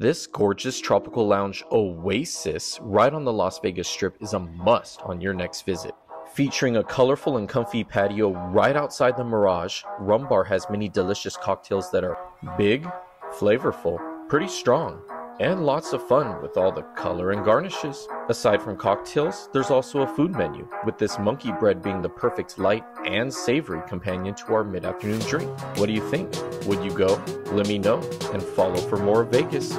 This gorgeous tropical lounge oasis right on the Las Vegas Strip is a must on your next visit. Featuring a colorful and comfy patio right outside the Mirage, Rhumbar has many delicious cocktails that are big, flavorful, pretty strong, and lots of fun with all the color and garnishes. Aside from cocktails, there's also a food menu, with this monkey bread being the perfect light and savory companion to our mid afternoon drink. What do you think? Would you go? Let me know and follow for more Vegas.